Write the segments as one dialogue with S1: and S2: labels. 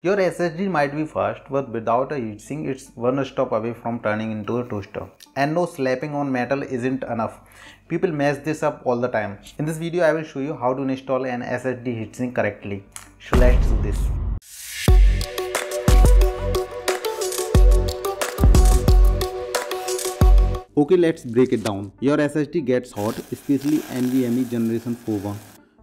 S1: Your SSD might be fast, but without a heatsink, it's one stop away from turning into a toaster. And no slapping on metal isn't enough. People mess this up all the time. In this video, I will show you how to install an SSD heatsink correctly. So let's do this. Okay, let's break it down. Your SSD gets hot, especially NVMe generation 4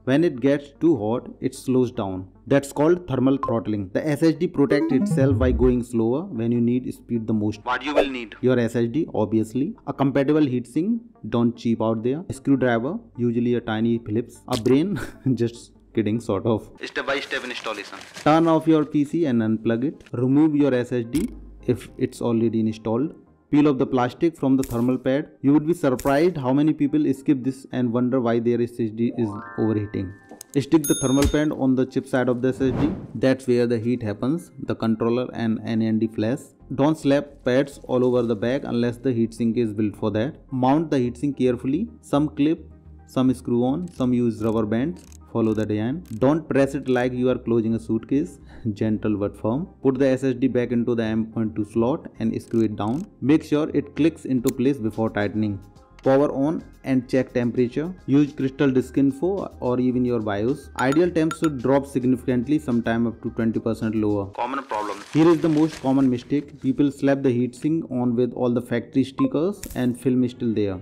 S1: when it gets too hot, it slows down. That's called thermal throttling. The SSD protects itself by going slower when you need speed the most.
S2: What you will need?
S1: Your SSD, obviously. A compatible heatsink, don't cheap out there. A screwdriver, usually a tiny Phillips. A brain, just kidding sort of.
S2: Step by step installation.
S1: Turn off your PC and unplug it. Remove your SSD if it's already installed peel off the plastic from the thermal pad. You would be surprised how many people skip this and wonder why their SSD is overheating. Stick the thermal pad on the chip side of the SSD. That's where the heat happens, the controller and NAND flash. Don't slap pads all over the back unless the heatsink is built for that. Mount the heatsink carefully. Some clip, some screw on, some use rubber bands follow the design. Don't press it like you are closing a suitcase, gentle but firm. Put the SSD back into the M.2 slot and screw it down. Make sure it clicks into place before tightening. Power on and check temperature. Use CrystalDiskInfo or even your BIOS. Ideal temps should drop significantly sometime up to 20% lower.
S2: Common problem.
S1: Here is the most common mistake. People slap the heatsink on with all the factory stickers and film is still there,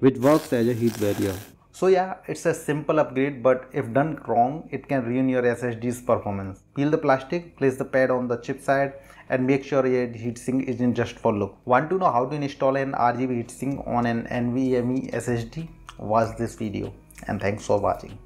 S1: which works as a heat barrier. So yeah, it's a simple upgrade but if done wrong, it can ruin your SSD's performance. Peel the plastic, place the pad on the chip side and make sure your heatsink isn't just for look. Want to know how to install an RGB heatsink on an NVMe SSD? Watch this video and thanks for watching.